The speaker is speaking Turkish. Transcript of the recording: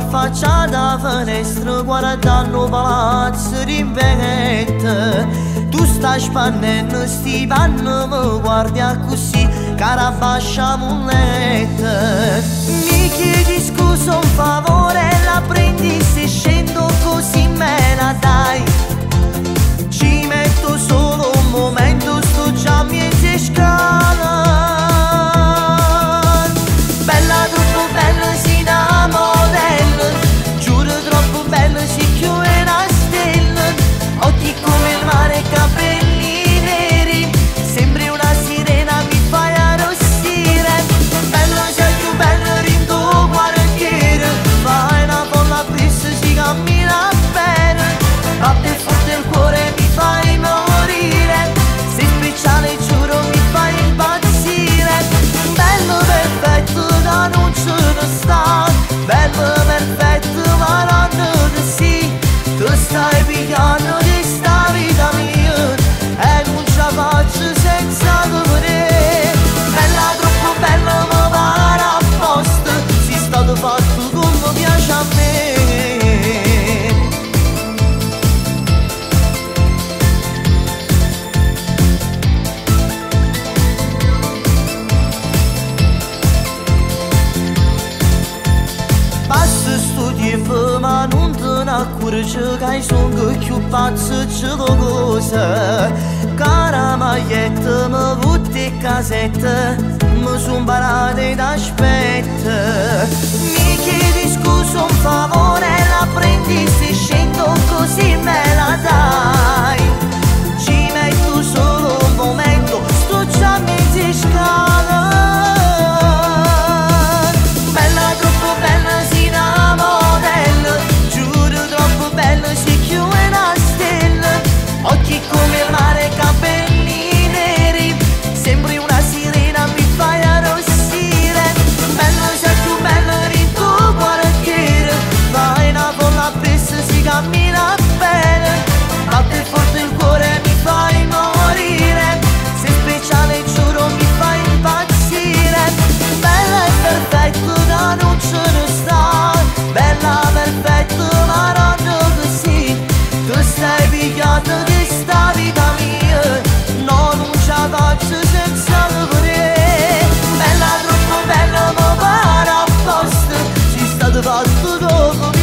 giornata affacciata a finestra guardando palazzi d'invento Tu stași spannendo sti panni mi guardi così cara bascia mulletta Mi chiedi scusa un favore above and 구르츠가이 송그 큐파츠 츠로고서 까라마 예트마 우티 카세트 무슨 바라데 다시베트 미키 디스쿠손 파모레 라프렌디시 todo